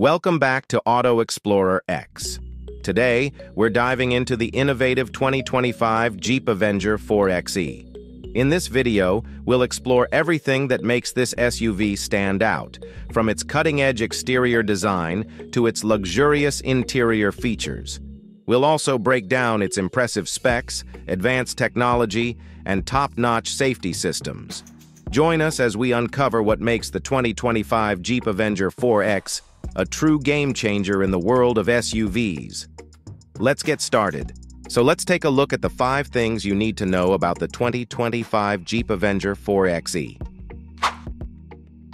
Welcome back to Auto Explorer X. Today, we're diving into the innovative 2025 Jeep Avenger 4xe. In this video, we'll explore everything that makes this SUV stand out, from its cutting-edge exterior design to its luxurious interior features. We'll also break down its impressive specs, advanced technology, and top-notch safety systems. Join us as we uncover what makes the 2025 Jeep Avenger 4X a true game changer in the world of SUVs. Let's get started. So let's take a look at the five things you need to know about the 2025 Jeep Avenger 4xe.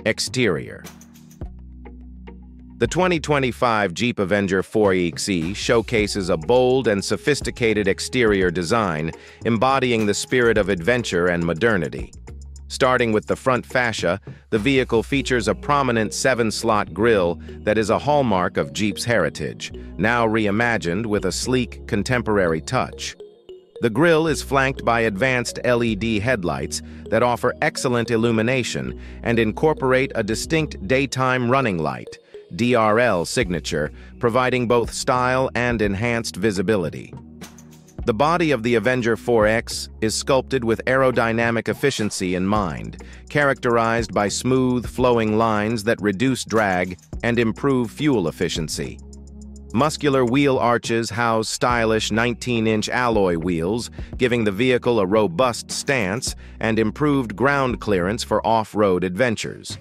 Exterior The 2025 Jeep Avenger 4xe showcases a bold and sophisticated exterior design embodying the spirit of adventure and modernity. Starting with the front fascia, the vehicle features a prominent seven-slot grille that is a hallmark of Jeep's heritage, now reimagined with a sleek, contemporary touch. The grille is flanked by advanced LED headlights that offer excellent illumination and incorporate a distinct daytime running light, DRL signature, providing both style and enhanced visibility. The body of the Avenger 4X is sculpted with aerodynamic efficiency in mind, characterized by smooth, flowing lines that reduce drag and improve fuel efficiency. Muscular wheel arches house stylish 19-inch alloy wheels, giving the vehicle a robust stance and improved ground clearance for off-road adventures.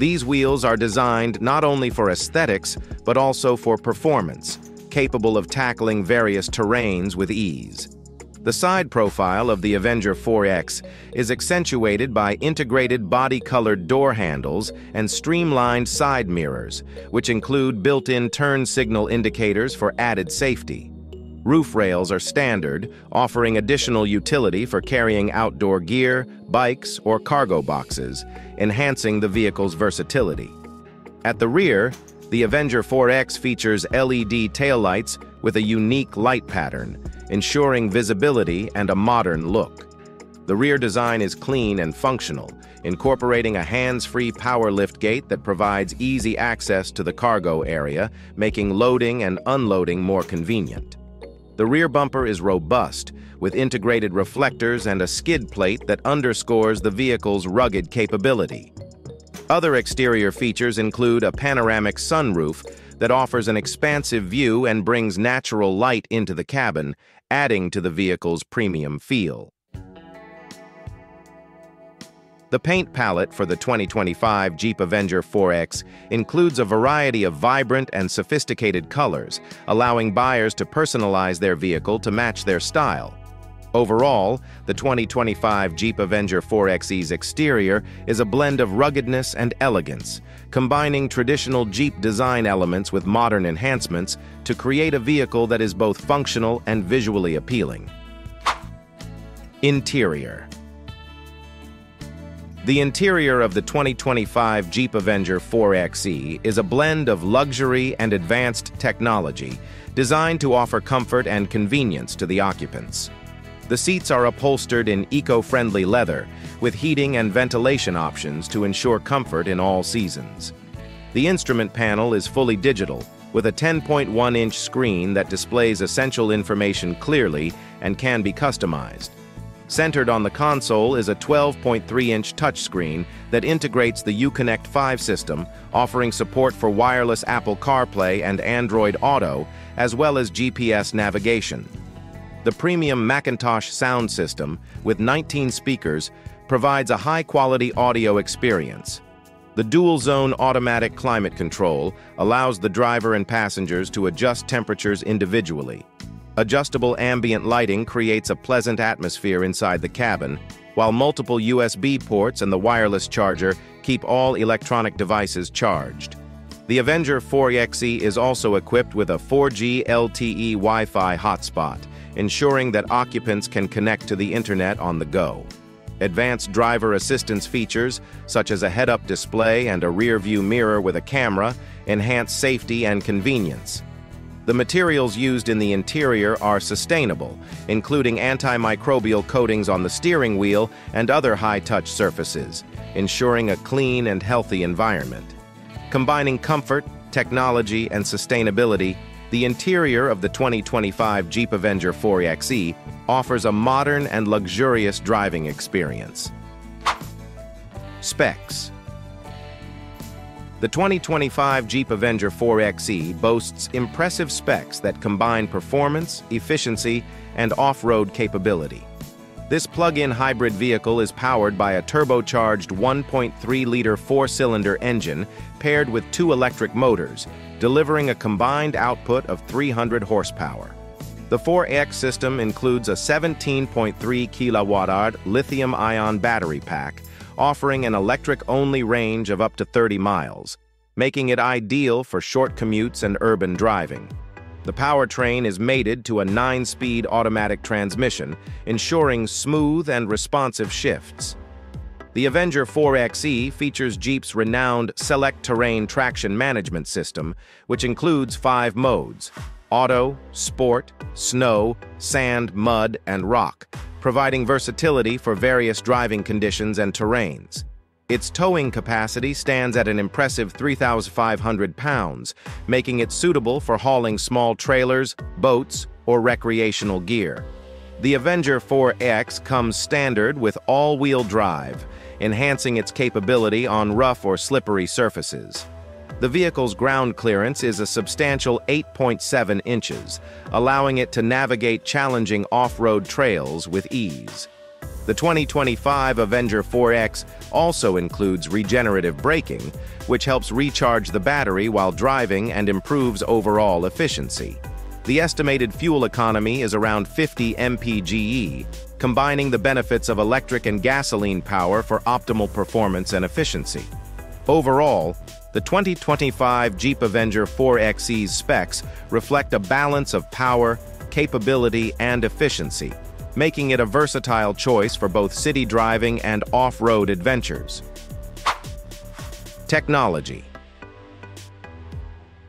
These wheels are designed not only for aesthetics, but also for performance, capable of tackling various terrains with ease. The side profile of the Avenger 4X is accentuated by integrated body-colored door handles and streamlined side mirrors, which include built-in turn signal indicators for added safety. Roof rails are standard, offering additional utility for carrying outdoor gear, bikes, or cargo boxes, enhancing the vehicle's versatility. At the rear, the Avenger 4X features LED taillights with a unique light pattern, ensuring visibility and a modern look. The rear design is clean and functional, incorporating a hands-free power lift gate that provides easy access to the cargo area, making loading and unloading more convenient. The rear bumper is robust, with integrated reflectors and a skid plate that underscores the vehicle's rugged capability. Other exterior features include a panoramic sunroof that offers an expansive view and brings natural light into the cabin, adding to the vehicle's premium feel. The paint palette for the 2025 Jeep Avenger 4X includes a variety of vibrant and sophisticated colors, allowing buyers to personalize their vehicle to match their style. Overall, the 2025 Jeep Avenger 4xe's exterior is a blend of ruggedness and elegance, combining traditional Jeep design elements with modern enhancements to create a vehicle that is both functional and visually appealing. Interior The interior of the 2025 Jeep Avenger 4xe is a blend of luxury and advanced technology designed to offer comfort and convenience to the occupants. The seats are upholstered in eco-friendly leather, with heating and ventilation options to ensure comfort in all seasons. The instrument panel is fully digital, with a 10.1-inch screen that displays essential information clearly and can be customized. Centered on the console is a 12.3-inch touchscreen that integrates the Uconnect 5 system, offering support for wireless Apple CarPlay and Android Auto, as well as GPS navigation. The premium McIntosh sound system, with 19 speakers, provides a high-quality audio experience. The dual-zone automatic climate control allows the driver and passengers to adjust temperatures individually. Adjustable ambient lighting creates a pleasant atmosphere inside the cabin, while multiple USB ports and the wireless charger keep all electronic devices charged. The Avenger 4xe is also equipped with a 4G LTE Wi-Fi hotspot, ensuring that occupants can connect to the internet on the go. Advanced driver assistance features, such as a head-up display and a rear-view mirror with a camera, enhance safety and convenience. The materials used in the interior are sustainable, including antimicrobial coatings on the steering wheel and other high-touch surfaces, ensuring a clean and healthy environment. Combining comfort, technology, and sustainability, the interior of the 2025 Jeep Avenger 4xe offers a modern and luxurious driving experience. Specs The 2025 Jeep Avenger 4xe boasts impressive specs that combine performance, efficiency, and off-road capability. This plug-in hybrid vehicle is powered by a turbocharged 1.3-liter four-cylinder engine paired with two electric motors, delivering a combined output of 300 horsepower. The 4X system includes a 17.3 kilowatt-hour lithium-ion battery pack, offering an electric-only range of up to 30 miles, making it ideal for short commutes and urban driving. The powertrain is mated to a 9-speed automatic transmission, ensuring smooth and responsive shifts. The Avenger 4xe features Jeep's renowned Select Terrain traction management system, which includes five modes, Auto, Sport, Snow, Sand, Mud, and Rock, providing versatility for various driving conditions and terrains. Its towing capacity stands at an impressive 3,500 pounds, making it suitable for hauling small trailers, boats, or recreational gear. The Avenger 4X comes standard with all-wheel drive, enhancing its capability on rough or slippery surfaces. The vehicle's ground clearance is a substantial 8.7 inches, allowing it to navigate challenging off-road trails with ease. The 2025 Avenger 4X also includes regenerative braking, which helps recharge the battery while driving and improves overall efficiency. The estimated fuel economy is around 50 mpge, combining the benefits of electric and gasoline power for optimal performance and efficiency. Overall, the 2025 Jeep Avenger 4xe's specs reflect a balance of power, capability, and efficiency, making it a versatile choice for both city driving and off-road adventures. Technology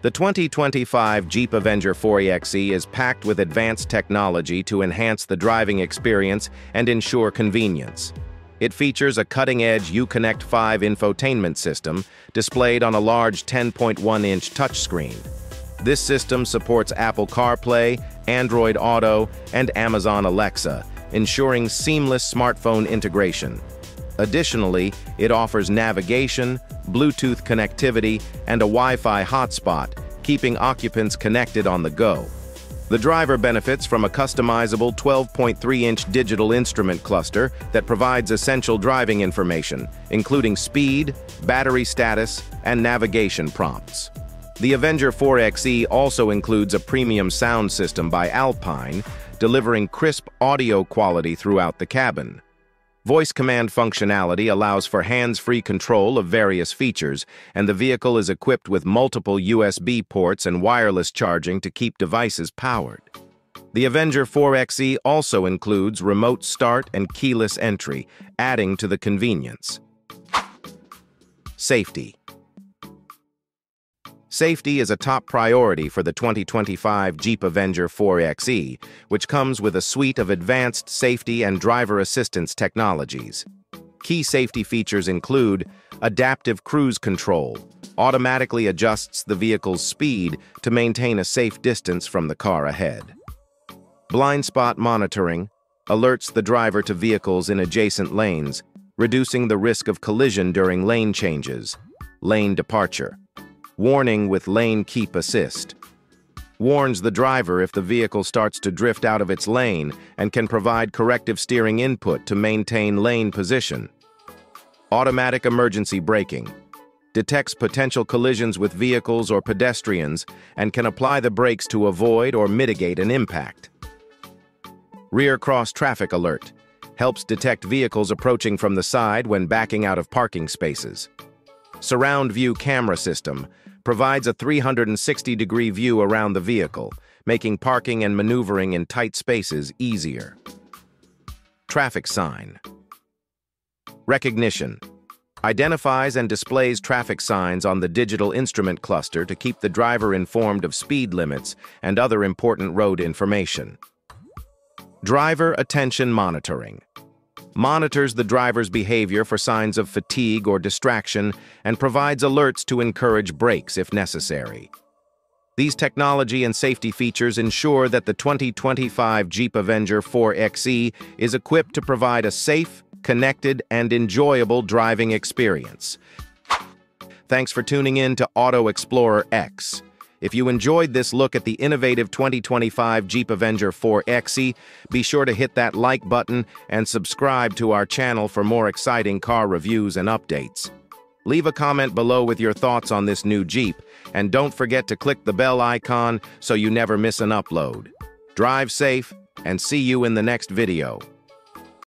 The 2025 Jeep Avenger 4xe is packed with advanced technology to enhance the driving experience and ensure convenience. It features a cutting-edge Uconnect 5 infotainment system displayed on a large 10.1-inch touchscreen. This system supports Apple CarPlay, Android Auto, and Amazon Alexa, ensuring seamless smartphone integration. Additionally, it offers navigation, Bluetooth connectivity, and a Wi-Fi hotspot, keeping occupants connected on the go. The driver benefits from a customizable 12.3-inch digital instrument cluster that provides essential driving information, including speed, battery status, and navigation prompts. The Avenger 4xe also includes a premium sound system by Alpine, delivering crisp audio quality throughout the cabin. Voice command functionality allows for hands-free control of various features, and the vehicle is equipped with multiple USB ports and wireless charging to keep devices powered. The Avenger 4xe also includes remote start and keyless entry, adding to the convenience. Safety Safety is a top priority for the 2025 Jeep Avenger 4xe, which comes with a suite of advanced safety and driver assistance technologies. Key safety features include adaptive cruise control, automatically adjusts the vehicle's speed to maintain a safe distance from the car ahead. Blind spot monitoring alerts the driver to vehicles in adjacent lanes, reducing the risk of collision during lane changes. Lane departure Warning with lane keep assist. Warns the driver if the vehicle starts to drift out of its lane and can provide corrective steering input to maintain lane position. Automatic emergency braking. Detects potential collisions with vehicles or pedestrians and can apply the brakes to avoid or mitigate an impact. Rear cross traffic alert. Helps detect vehicles approaching from the side when backing out of parking spaces. Surround view camera system provides a 360-degree view around the vehicle, making parking and maneuvering in tight spaces easier. Traffic sign. Recognition. Identifies and displays traffic signs on the digital instrument cluster to keep the driver informed of speed limits and other important road information. Driver attention monitoring. Monitors the driver's behavior for signs of fatigue or distraction, and provides alerts to encourage breaks if necessary. These technology and safety features ensure that the 2025 Jeep Avenger 4xe is equipped to provide a safe, connected, and enjoyable driving experience. Thanks for tuning in to Auto Explorer X. If you enjoyed this look at the innovative 2025 Jeep Avenger 4xe, be sure to hit that like button and subscribe to our channel for more exciting car reviews and updates. Leave a comment below with your thoughts on this new Jeep, and don't forget to click the bell icon so you never miss an upload. Drive safe, and see you in the next video.